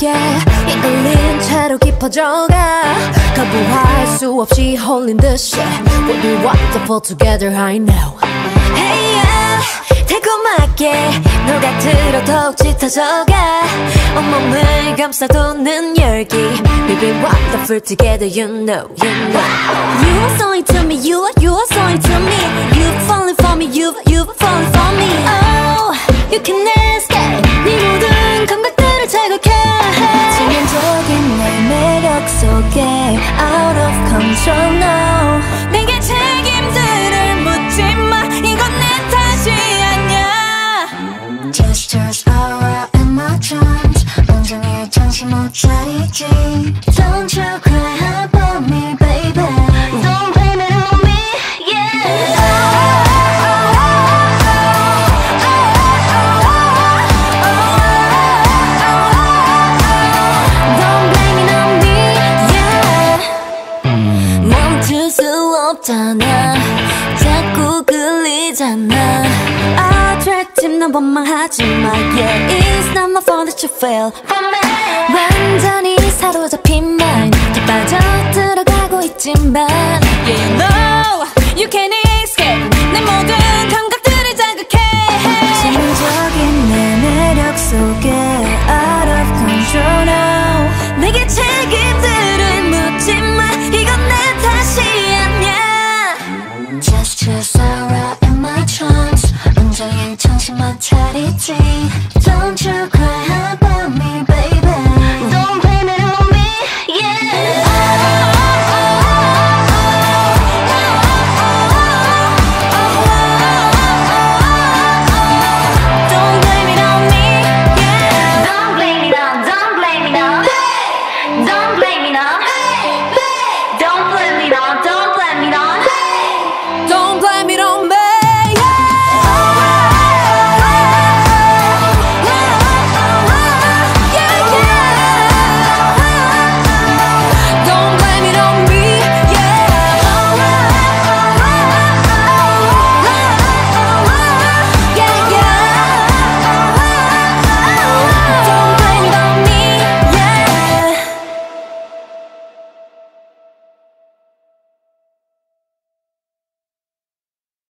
깊게 이끌린 채로 깊어져가 거부할 수 없이 홀린 듯이 We'll be wonderful together I know Hey yeah 달콤하게 녹아들어 더욱 짙어져가 온몸을 감싸도는 열기 We'll be wonderful together you know you know You are so into me, you are, you are so into me Control now 내게 책임들을 묻지 마 이건 내 탓이 아니야 Gestures aura in my charms 온종일 정신 못 차리지 Don't you 없잖아 자꾸 끌리잖아 Attractive 난 원망하지 마 Yeah, it's not my fault that you fail 완전히 사로잡힌 mind 더 빠져 들어가고 있지만 take